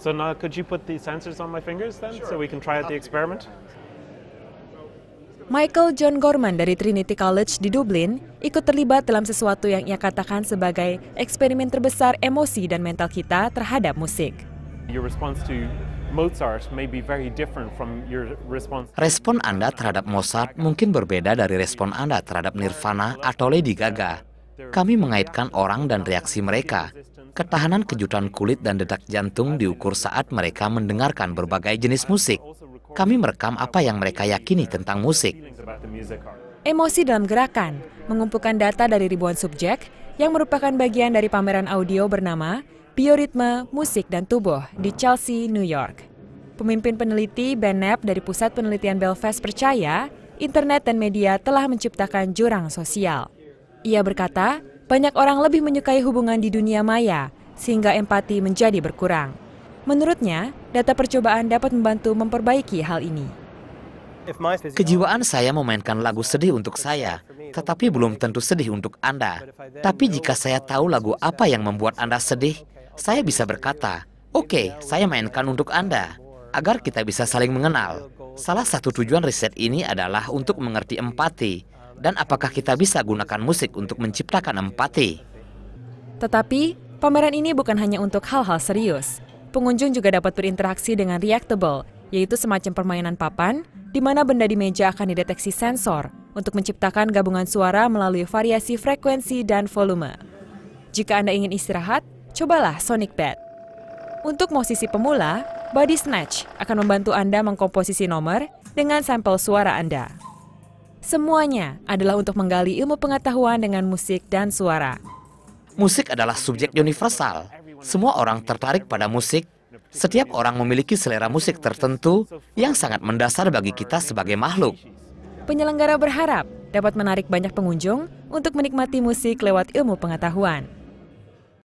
So now could you put the sensors on my fingers then so we can try out the experiment? Michael John Gorman dari Trinity College di Dublin ikut terlibat dalam sesuatu yang ia katakan sebagai eksperimen terbesar emosi dan mental kita terhadap musik. Your response to Mozart may be very different from your response. Respon Anda terhadap Mozart mungkin berbeda dari respon Anda terhadap Nirvana atau Lady Gaga. Kami mengaitkan orang dan reaksi mereka. Ketahanan kejutan kulit dan detak jantung diukur saat mereka mendengarkan berbagai jenis musik. Kami merekam apa yang mereka yakini tentang musik. Emosi dalam gerakan mengumpulkan data dari ribuan subjek yang merupakan bagian dari pameran audio bernama Bioritme, Musik, dan Tubuh di Chelsea, New York. Pemimpin peneliti Ben Knapp dari Pusat Penelitian Belfast percaya internet dan media telah menciptakan jurang sosial. Ia berkata, banyak orang lebih menyukai hubungan di dunia maya, sehingga empati menjadi berkurang. Menurutnya, data percobaan dapat membantu memperbaiki hal ini. Kejiwaan saya memainkan lagu sedih untuk saya, tetapi belum tentu sedih untuk Anda. Tapi jika saya tahu lagu apa yang membuat Anda sedih, saya bisa berkata, "Oke, okay, saya mainkan untuk Anda." Agar kita bisa saling mengenal. Salah satu tujuan riset ini adalah untuk mengerti empati dan apakah kita bisa gunakan musik untuk menciptakan empati. Tetapi, pameran ini bukan hanya untuk hal-hal serius. Pengunjung juga dapat berinteraksi dengan reactable, yaitu semacam permainan papan, di mana benda di meja akan dideteksi sensor untuk menciptakan gabungan suara melalui variasi frekuensi dan volume. Jika Anda ingin istirahat, cobalah Sonic Bed. Untuk musisi pemula, Body Snatch akan membantu Anda mengkomposisi nomor dengan sampel suara Anda. Semuanya adalah untuk menggali ilmu pengetahuan dengan musik dan suara. Musik adalah subjek universal, semua orang tertarik pada musik. Setiap orang memiliki selera musik tertentu yang sangat mendasar bagi kita sebagai makhluk. Penyelenggara berharap dapat menarik banyak pengunjung untuk menikmati musik lewat ilmu pengetahuan.